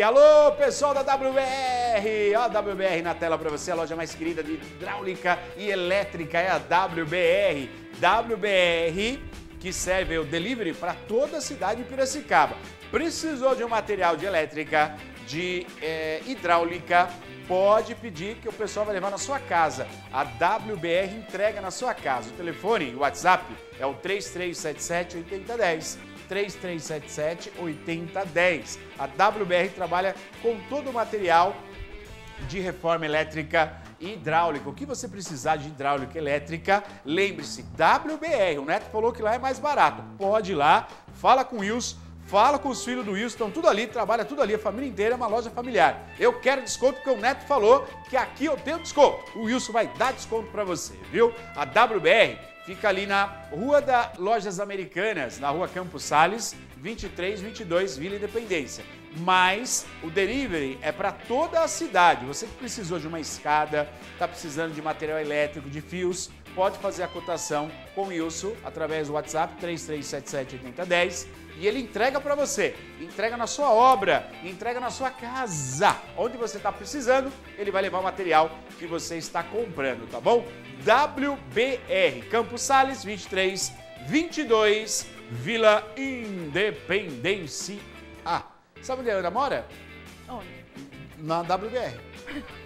Alô, pessoal da WBR! Ó, a WBR na tela para você, a loja mais querida de hidráulica e elétrica é a WBR. WBR que serve o delivery para toda a cidade de Piracicaba. Precisou de um material de elétrica, de é, hidráulica, pode pedir que o pessoal vai levar na sua casa. A WBR entrega na sua casa. O telefone, o WhatsApp é o 3377 8010. 3377 8010. A WBR trabalha com todo o material de reforma elétrica hidráulica. O que você precisar de hidráulica elétrica, lembre-se, WBR. O Neto falou que lá é mais barato. Pode ir lá, fala com o Wilson, fala com os filhos do Wilson, estão tudo ali, trabalha tudo ali, a família inteira é uma loja familiar. Eu quero desconto porque o Neto falou que aqui eu tenho desconto. O Wilson vai dar desconto para você, viu? A WBR Fica ali na Rua da Lojas Americanas, na Rua Campos Sales, 2322, Vila Independência. Mas o delivery é para toda a cidade. Você que precisou de uma escada, está precisando de material elétrico, de fios, pode fazer a cotação com o Wilson através do WhatsApp 33778010 e ele entrega para você, entrega na sua obra, entrega na sua casa, onde você está precisando, ele vai levar o material que você está comprando, tá bom? WBR, Campos Sales 23 22, Vila Independência. Ah, sabe onde a Ana mora? Onde? Na WBR.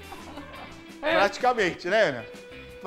Praticamente, né, Ana?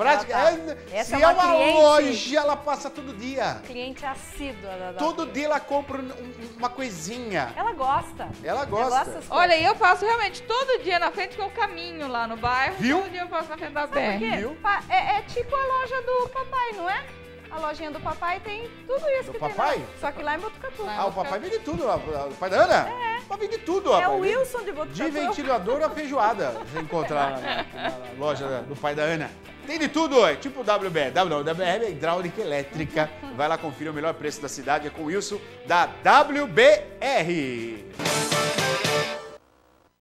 Prática, tá. é, se é uma, uma loja, ela passa todo dia. Cliente assídua da Todo dia ela compra um, uma coisinha. Ela gosta. Ela gosta. Ela gosta Olha, eu passo realmente todo dia na frente com o caminho lá no bairro. Viu? Todo dia eu passo na frente da BR. Viu? É, é tipo a loja do papai, não é? A lojinha do papai tem tudo isso do que papai? tem lá. Só que lá em Botucatu. Ah, o papai vende tudo. O pai da Ana? É. O papai vende tudo. É o Wilson de Botucatu. De ventilador a feijoada. Você encontrar na, na, na, loja do pai da Ana. Tem de tudo, é tipo WBR. Não, WBR é hidráulica elétrica. Vai lá conferir o melhor preço da cidade. É com o Wilson da WBR.